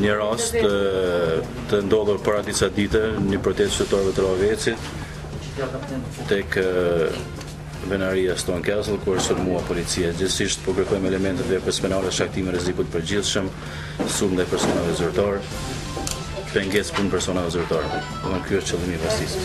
Një rast i ndodhur para disa dite, një protestë e qytetarëve të Rahovecit tek Veraria Stone Castle, ku është sulmua policia. Gjithashtu po kërkojmë elementët e veprës penale shkaktim i rrezikut të përgjithshëm, sulm ndaj personave zyrtar, pengesë punë personave zyrtar. Domthonë ky është qëllimi i bastisjes.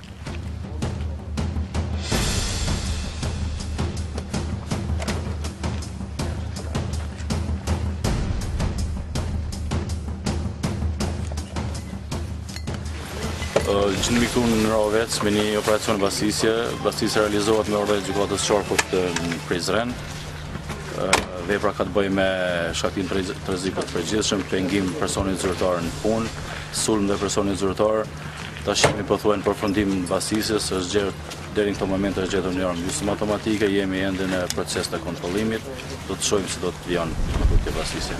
Gjendemi këtu në Rahovec me një operacion bastisje, bastisja realizohet me urdhër të gjykatës së qarkut në Prizren. Vepra ka të bëjë me shkaktim të rrezikut të përgjithshëm, pengim i personit zyrtar në punë, sulm ndaj personit zyrtar, Tash jemi pothuaj në përfundim të bastisjes, është gjetur deri në këtë moment është gjetur një armë gjysmë automatike, jemi ende në proces të kontrollimit, do të shohim si do të vijon më tutje bastisja.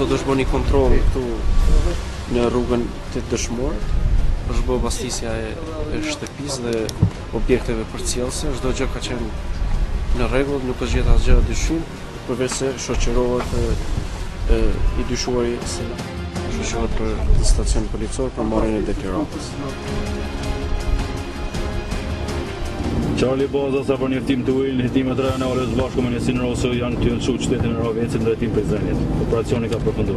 Sot është bë një kontroll këtu në rrugën Tetë Dëshmorët, është bërë bastisja e, e shtëpisë dhe objekteve përcjellëse, çdo gjë ka qenë në rregull, nuk është gjetur asgjë e dyshimtë, përveç se shoqërohet e, e, i dyshuari shoqërohet për stacion policor për marrjen e deklaratës. Çarli Baza sa për njoftim tuajin, hetimet rajonale bashku me njësinë ROSU janë tu e lëshu qytetin e Rahovecit në drejtim të Prizrenit. Operacioni ka përfundu.